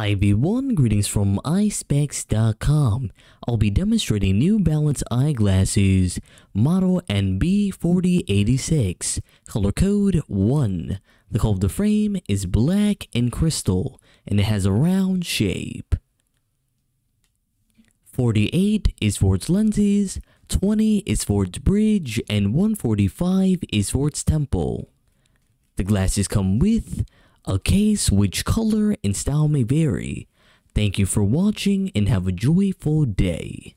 Hi everyone, greetings from Eyespecs.com. I'll be demonstrating New Balance eyeglasses, model NB4086, color code 1. The color of the frame is black and crystal, and it has a round shape. 48 is for its lenses, 20 is for its bridge, and 145 is for its temple. The glasses come with a case which color and style may vary. Thank you for watching and have a joyful day.